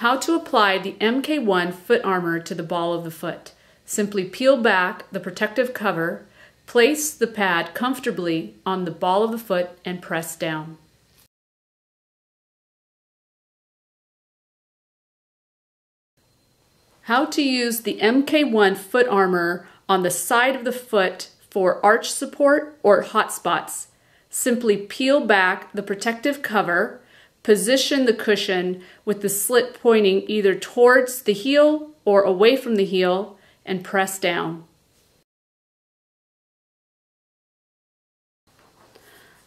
How to apply the MK1 foot armor to the ball of the foot. Simply peel back the protective cover, place the pad comfortably on the ball of the foot and press down. How to use the MK1 foot armor on the side of the foot for arch support or hot spots. Simply peel back the protective cover, Position the cushion with the slit pointing either towards the heel or away from the heel and press down.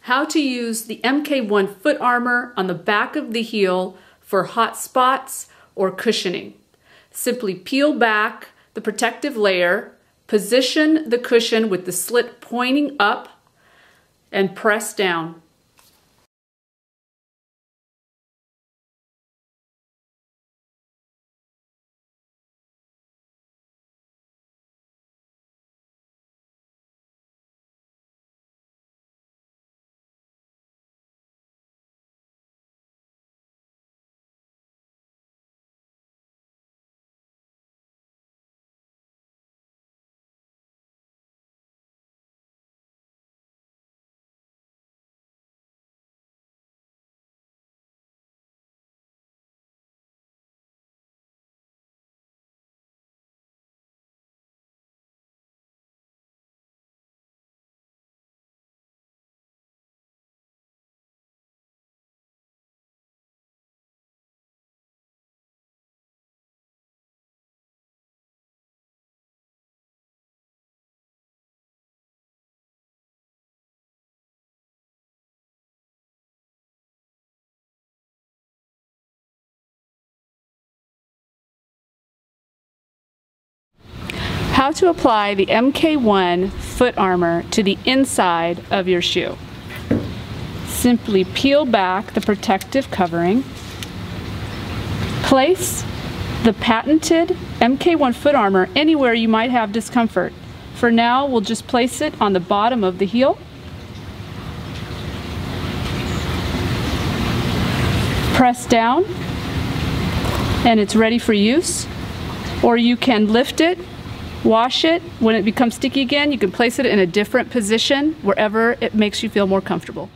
How to use the MK1 foot armor on the back of the heel for hot spots or cushioning. Simply peel back the protective layer, position the cushion with the slit pointing up, and press down. How to apply the MK1 foot armor to the inside of your shoe. Simply peel back the protective covering. Place the patented MK1 foot armor anywhere you might have discomfort. For now, we'll just place it on the bottom of the heel. Press down and it's ready for use. Or you can lift it Wash it. When it becomes sticky again, you can place it in a different position wherever it makes you feel more comfortable.